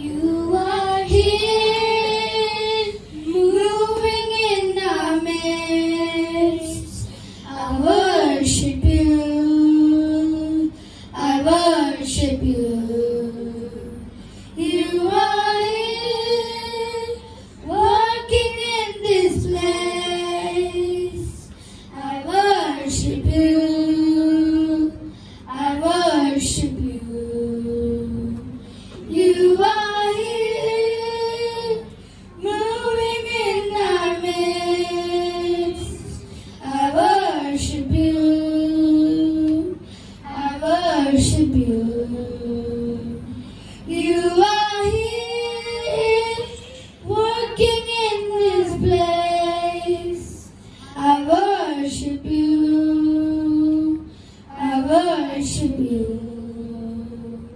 You worship you.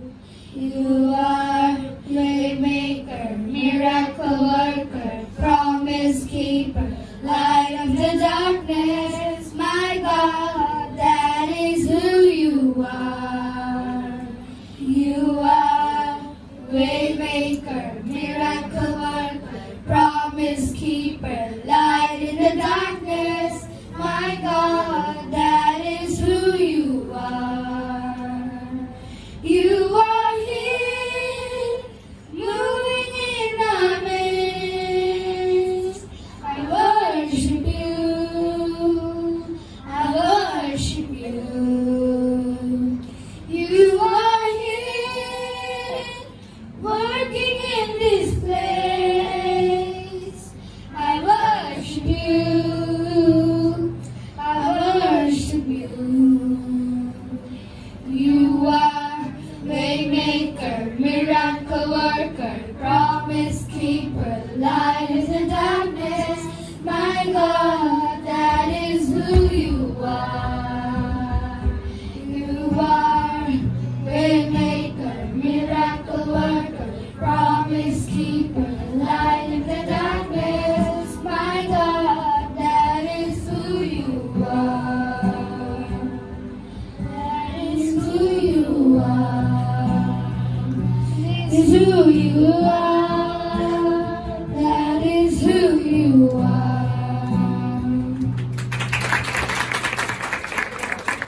You are waymaker, miracle worker, promise keeper, light of the darkness, my God, that is who you are. You are waymaker, miracle worker, promise keeper, light in the darkness, my God. working in this place. I worship you. I worship you. is who you are.